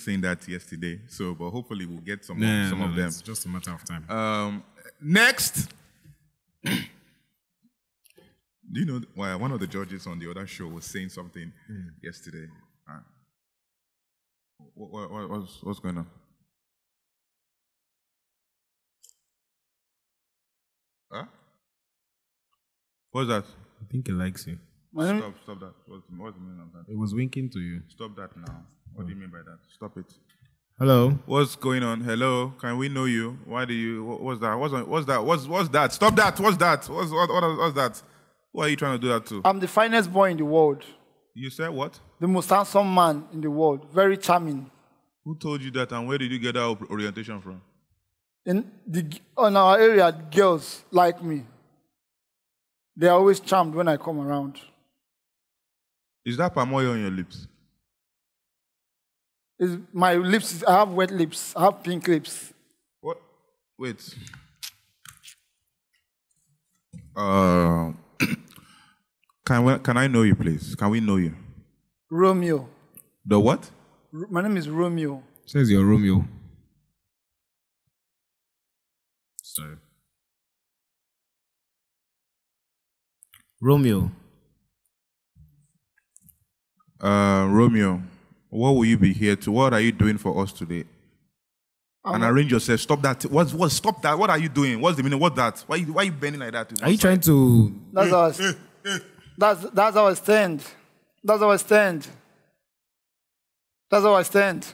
saying that yesterday. So, but hopefully we'll get some Nah, of, some no, of them. It's just a matter of time. Um, next, do you know why one of the judges on the other show was saying something yesterday? Uh, what, what, what's, what's going on? Huh? What's that? I think he likes you. Stop, stop that. What's, what's the meaning of that? It was winking to you. Stop that now. What do you mean by that? Stop it. Hello. What's going on? Hello, can we know you? Why do you? What, what's that? What's what's that? What's what's that? Stop that! What's that? What's what, what what's that? Who are you trying to do that to? I'm the finest boy in the world, You said what? the most handsome man in the world, very charming. Who told you that? And where did you get that orientation from? In the on our area, girls like me. They are always charmed when I come around. Is that palm oil on your lips? Is my lips? I have wet lips. I have pink lips. What? Wait. Uh, can we, can I know you, please? Can we know you? Romeo. The what? R- My name is Romeo. Says your Romeo. Sorry. Romeo. Uh, Romeo. What will you be here to? What are you doing for us today? Um, and arrange yourself. Stop that. What's what? Stop that. What are you doing? What's the meaning? What's that? Why you, why you bending like that? Are you trying to That's how I, s- that's that's how I stand. That's how I stand. That's how I stand.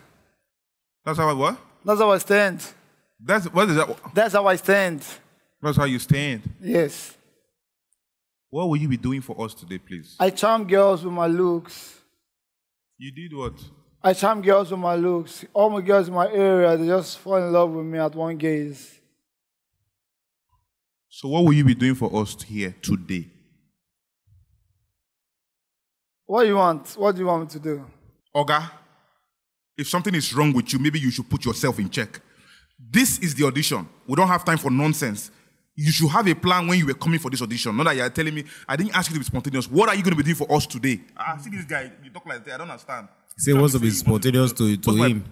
That's how I what? That's how I stand. That's what is that? That's how I stand. That's how you stand. Yes. What will you be doing for us today, please? I charm girls with my looks. You did what? I charm girls with my looks. All my girls in my area, they just fall in love with me at one gaze. So what will you be doing for us here today? What do you want? What do you want me to do? Oga, if something is wrong with you, maybe you should put yourself in check. This is the audition. We don't have time for nonsense. You should have a plan when you were coming for this audition. Not that you're telling me, I didn't ask you to be spontaneous. What are you going to be doing for us today? I see this guy, you talk like that, I don't understand. say what's to be spontaneous to, to him?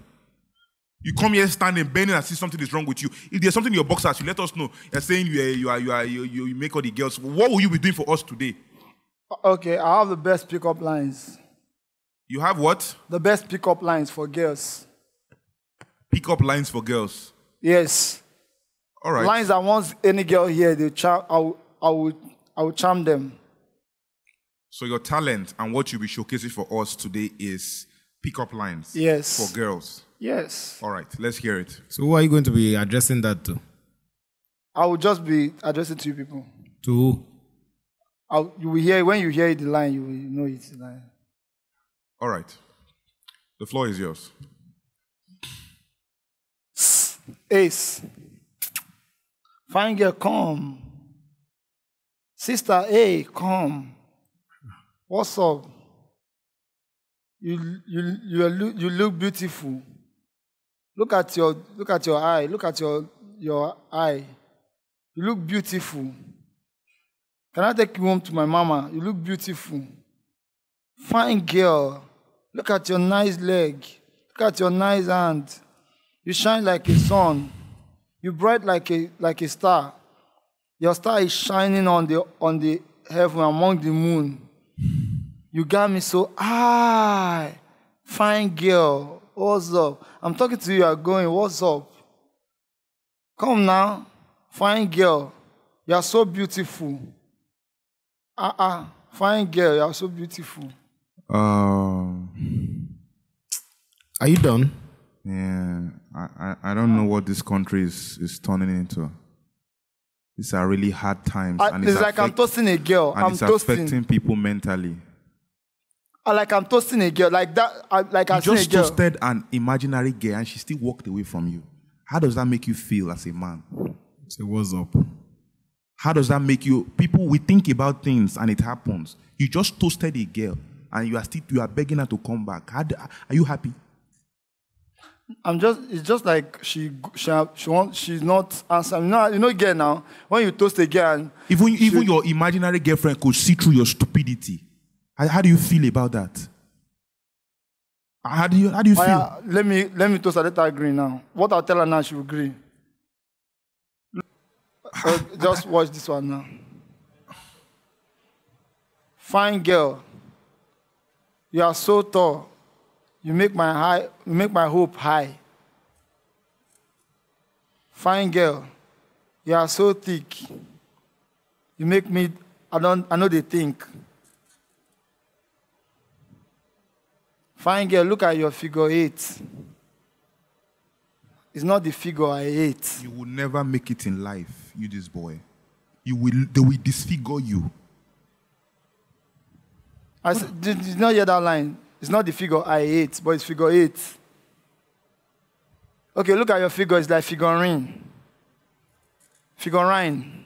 You come here standing, bending, and see something is wrong with you. If there's something in your boxers, you let us know. You're saying you are, you are, you are, you, you, you make all the girls. What will you be doing for us today? Okay, I have the best pickup lines. You have what? The best pickup lines for girls. Pickup lines for girls. Yes. All right. Lines that once any girl here, they charm, I will, I will, I will charm them. So your talent and what you'll be showcasing for us today is pick up lines. Yes. For girls. Yes. All right, let's hear it. So who are you going to be addressing that to? I will just be addressing to you people. To who? I'll, you will hear when you hear the line, you will know it's the line. All right. The floor is yours. Ace. Fine girl, come. Sister, hey, come. What's up? You, you, you, look, you look beautiful. Look at your look at your eye. Look at your your eye. You look beautiful. Can I take you home to my mama? You look beautiful. Fine girl. Look at your nice leg. Look at your nice hand. You shine like a sun. You bright like a like a star. Your star is shining on the on the heaven among the moon. You got me so high. Fine girl. What's up? I'm talking to you, you're going, what's up? Come now. Fine girl. You're so beautiful. Uh-uh. Fine girl, you're so beautiful. Um, Are you done? Yeah, I, I, I don't know what this country is, is turning into. These are really hard times. I, it's like I'm affect- toasting a girl. and I'm it's toasting. affecting people mentally. I like I'm toasting a girl. Like that. I, like I You seen a just girl. toasted an imaginary girl and she still walked away from you. How does that make you feel as a man? Say what's up? How does that make you? People, we think about things and it happens. You just toasted a girl and you are still you are begging her to come back. How are you happy? I'm just. It's just like she. She. She wants. She's not answering. You know. You know. Girl now. When you toast a girl, Even even your imaginary girlfriend could see through your stupidity. How, how do you feel about that? How do you how do you feel? yeah, let me let me toast her. Let her agree now. What I'll tell her now, she will agree. Uh, just watch this one now. Fine girl, you are so tall. You make my high, you make my hope high. Fine girl, you are so thick. You make me, I don't, I know they think. Fine girl, look at your figure eight. It's not the figure I hate. You will never make it in life, you this boy. You will they will disfigure you. I said, did did you not hear that line? It's not the figure I hate, but it's figure eight. Okay, look at your figure. It's like figurine. Figurine.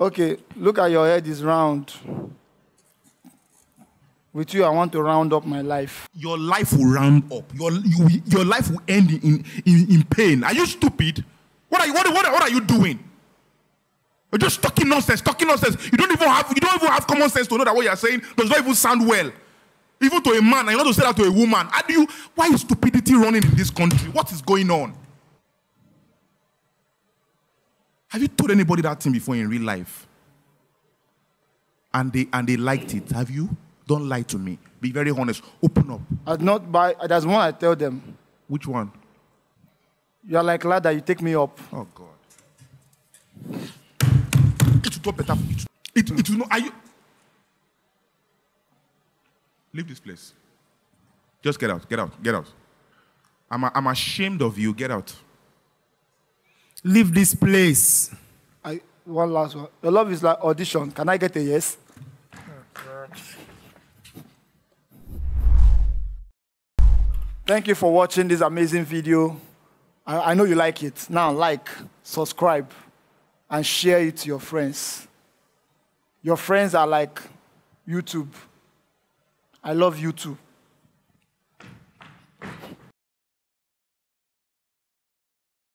Okay, look at your head is round. With you, I want to round up my life. Your life will round up. Your you, your life will end in, in, in pain. Are you stupid? What are you what, what, what are you doing? You're just talking nonsense, talking nonsense. You don't even have you don't even have common sense to know that what you're saying does not even sound well. Even to a man, and you want to say that to a woman. How do you why is stupidity running in this country? What is going on? Have you told anybody that thing before in real life? And they and they liked it. Have you? Don't lie to me. Be very honest. Open up. I did not buy, uh, there's one I tell them. Which one? You are like ladder, you take me up. Oh God. It will not better. It, it, it will not. Are you? Leave this place. Just get out. Get out. Get out. I'm, I'm ashamed of you. Get out. Leave this place. I, one last one. Your love is like audition. Can I get a yes? Thank you for watching this amazing video. I, I know you like it. Now, like, subscribe, and share it to your friends. Your friends are like YouTube. I love YouTube.